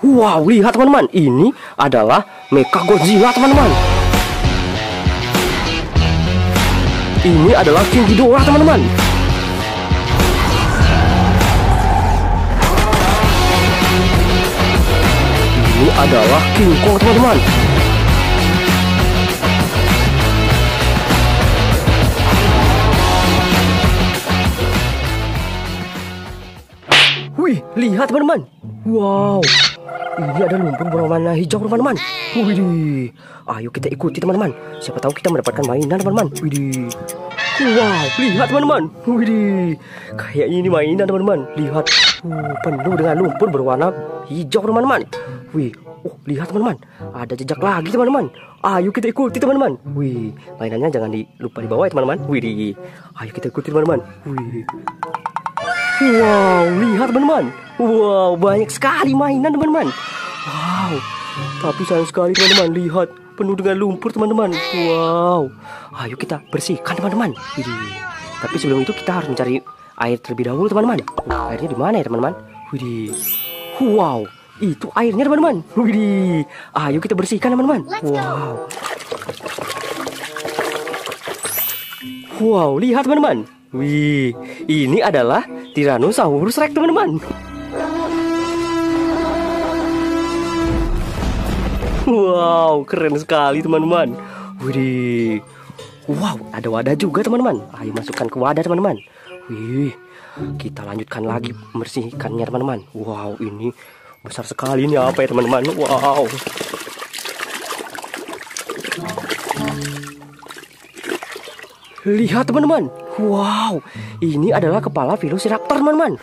Wow, lihat teman-teman, ini adalah Mecha Godzilla teman-teman. Ini adalah King Ghidorah teman-teman. Ini adalah King Kong teman-teman. Wih, lihat teman-teman. Wow, ini ada lumpur berwarna hijau teman-teman. Wih, ayo kita ikuti teman-teman. Siapa tahu kita mendapatkan mainan teman-teman. Wih, wow, lihat teman-teman. Wih, kayak ini mainan teman-teman. Lihat, uh, penuh dengan lumpur berwarna hijau teman-teman. Wih, oh lihat teman-teman, ada jejak lagi teman-teman. Ayo kita ikuti teman-teman. Wih, mainannya jangan di, lupa dibawa ya teman-teman. Wih, ayo kita ikuti teman-teman. Wih. Wow, lihat teman-teman. Wow, banyak sekali mainan teman-teman. Wow, tapi sayang sekali teman-teman. Lihat, penuh dengan lumpur teman-teman. Wow, ayo kita bersihkan teman-teman. Tapi sebelum itu kita harus mencari air terlebih dahulu teman-teman. Airnya di mana ya teman-teman? Widih. Wow, itu airnya teman-teman. Widih. Ayo kita bersihkan teman-teman. Wow. Wow, lihat teman-teman. Wih, ini adalah Tyrannosaurus Rex teman-teman. Wow, keren sekali teman-teman. Wih, wow, ada wadah juga teman-teman. Ayo masukkan ke wadah teman-teman. Wih, kita lanjutkan lagi membersihkannya teman-teman. Wow, ini besar sekali ini apa ya teman-teman? Wow. Lihat teman-teman. Wow, ini adalah kepala Velociraptor teman-teman.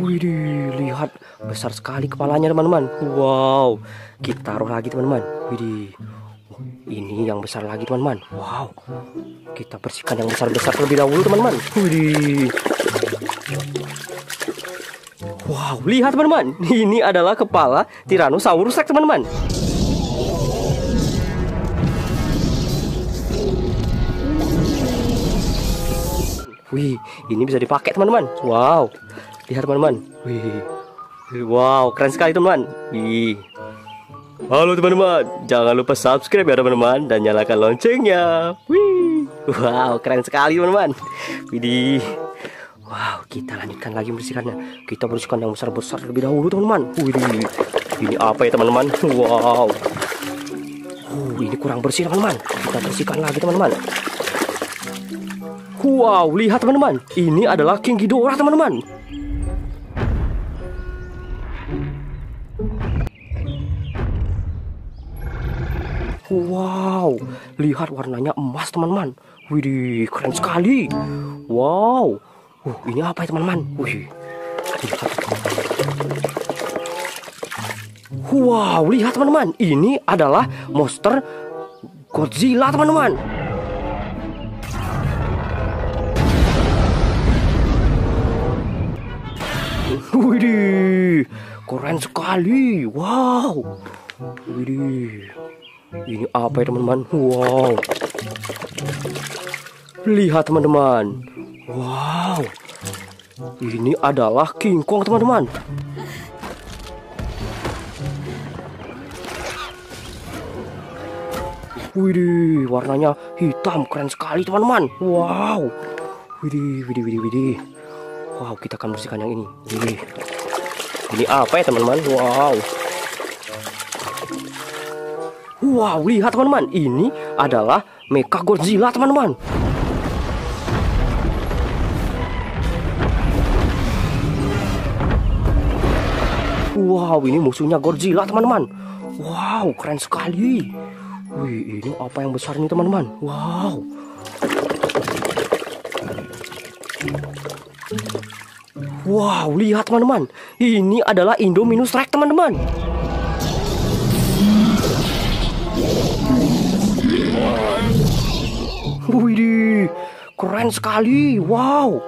Widih, lihat besar sekali kepalanya teman-teman. Wow, kita taruh lagi teman-teman. Widih, ini yang besar lagi teman-teman. Wow, kita bersihkan yang besar-besar terlebih dahulu teman-teman. Widih. Wow, lihat teman-teman. Ini adalah kepala Tyrannosaurus Rex teman-teman. Wih, ini bisa dipakai teman-teman. Wow, lihat teman-teman. Wih, wow, keren sekali teman-teman. Wih. Halo teman-teman, jangan lupa subscribe ya teman-teman dan nyalakan loncengnya. Wih, wow, keren sekali teman-teman. Widih. Wow, kita lanjutkan lagi membersihkannya. Kita bersihkan yang besar-besar terlebih dahulu, teman-teman. Wih, ini apa ya, teman-teman? Wow. Uh, ini kurang bersih, teman-teman. Kita bersihkan lagi, teman-teman. Wow, lihat, teman-teman. Ini adalah King Ghidorah, teman-teman. Wow, lihat warnanya emas, teman-teman. Widih, keren sekali. Wow. Uh, ini apa ya teman-teman? Wih. Wow, lihat teman-teman. Ini adalah monster Godzilla teman-teman. Widih, keren sekali. Wow. Widih. Ini apa ya teman-teman? Wow. Lihat teman-teman. Wow, ini adalah King Kong teman-teman. Widih, warnanya hitam, keren sekali teman-teman. Wow, widih, widih, widih, widih. Wow, kita akan bersihkan yang ini. Widih. Ini apa ya teman-teman? Wow. Wow, lihat teman-teman, ini adalah Mecha Godzilla teman-teman. Wow, ini musuhnya Godzilla, teman-teman. Wow, keren sekali. Wih, ini apa yang besar ini, teman-teman? Wow. Wow, lihat teman-teman. Ini adalah Indominus Rex, teman-teman. Widih, keren sekali. Wow.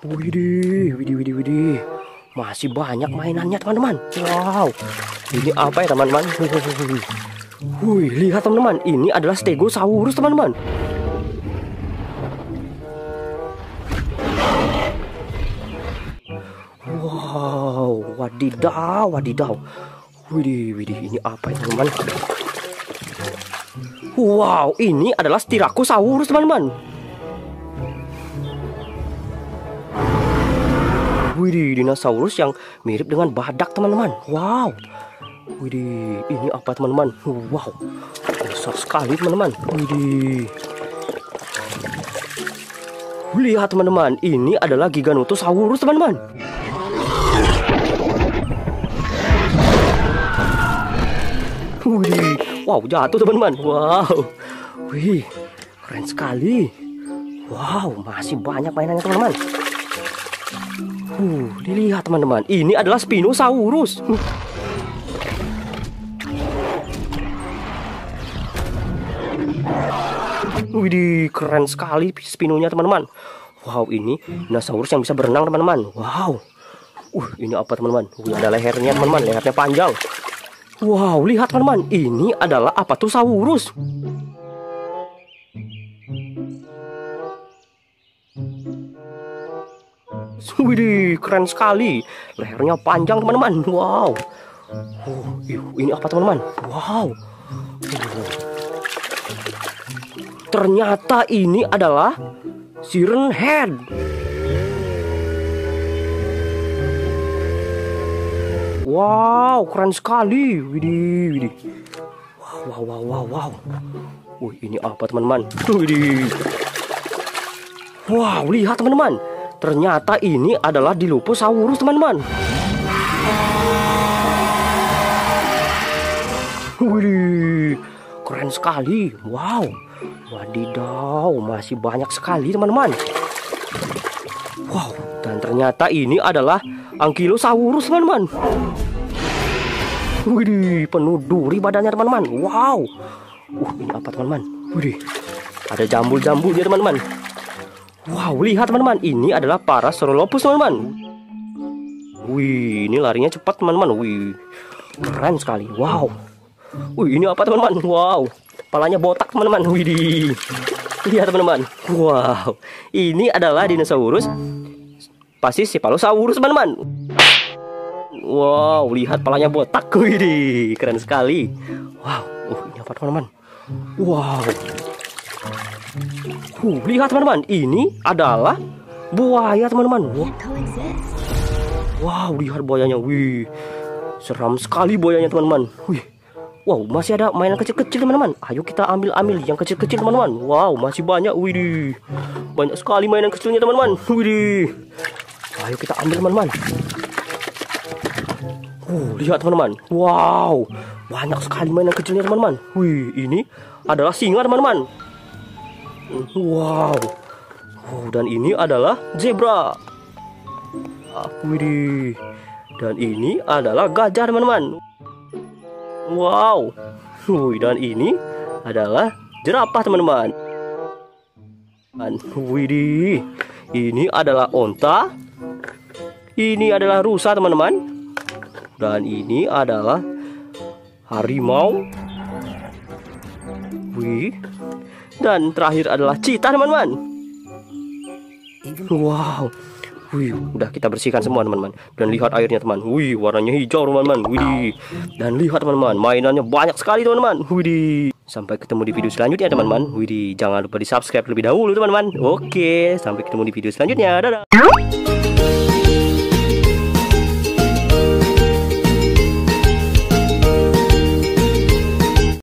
Widih, widih, widih, widih masih banyak mainannya teman-teman wow ini apa ya teman-teman Wih, lihat teman-teman, ini adalah stegosaurus teman-teman. Wow, wadidaw, wadidaw. Widih, widih, ini apa ya teman-teman? Wow, ini adalah styracosaurus teman-teman. Widih, dinosaurus yang mirip dengan badak teman-teman. Wow. Widih, ini apa teman-teman? Wow, besar sekali teman-teman. Widih. Lihat teman-teman, ini adalah Giganotosaurus teman-teman. Wih, wow jatuh teman-teman. Wow, wih, keren sekali. Wow, masih banyak mainannya teman-teman. Uh, dilihat teman-teman, ini adalah Spinosaurus. Uh. Widih, keren sekali Spinonya teman-teman. Wow, ini dinosaurus yang bisa berenang teman-teman. Wow. Uh, ini apa teman-teman? Uh, ada lehernya teman-teman, lehernya panjang. Wow, lihat teman-teman, ini adalah apa tuh saurus? Widih, keren sekali. Lehernya panjang teman-teman. Wow. Oh, ini apa teman-teman? Wow. Ternyata ini adalah Siren Head. Wow, keren sekali. Widih, widih. Wow, wow, wow, wow. Wih, ini apa teman-teman? Widih. Wow, lihat teman-teman. Ternyata ini adalah Dilophosaurus teman-teman. Widih, keren sekali. Wow. Wadidaw, masih banyak sekali teman-teman. Wow, dan ternyata ini adalah Ankylosaurus teman-teman. Widih, penuh duri badannya teman-teman. Wow. Uh, ini apa teman-teman? Widih. Ada jambul-jambulnya teman-teman. Wow, lihat teman-teman. Ini adalah para Parasaurolophus teman-teman. Wih, ini larinya cepat teman-teman. Wih, keren sekali. Wow. Wih, ini apa teman-teman? Wow, palanya botak teman-teman. Widih. Lihat teman-teman. Wow, ini adalah dinosaurus pasti Cephalosaurus teman-teman. Wow, lihat palanya botak. Wih, keren sekali. Wow, uh, ini apa teman-teman? Wow. Uh, lihat teman-teman, ini adalah buaya teman-teman. Wow. wow, lihat buayanya. Wih, seram sekali buayanya teman-teman. Wih. Wow, masih ada mainan kecil-kecil teman-teman. Ayo kita ambil-ambil yang kecil-kecil teman-teman. Wow, masih banyak. Wih, banyak sekali mainan kecilnya teman-teman. Wih, ayo kita ambil teman-teman. Uh, lihat teman-teman. Wow, banyak sekali mainan kecilnya teman-teman. Wih, ini adalah singa teman-teman. Wow. Oh, dan ini adalah zebra. Wih, dan ini adalah gajah teman-teman. Wow. Wih, dan ini adalah jerapah teman-teman. Wih, ini adalah onta. Ini adalah rusa teman-teman. Dan ini adalah harimau. Wih. Dan terakhir adalah cita, teman-teman. Wow. Wih, udah kita bersihkan semua teman-teman. Dan lihat airnya teman. Wih, warnanya hijau teman-teman. Wih. Dan lihat teman-teman, mainannya banyak sekali teman-teman. Wih. Sampai ketemu di video selanjutnya teman-teman. Wih, jangan lupa di subscribe lebih dahulu teman-teman. Oke, sampai ketemu di video selanjutnya. Dadah.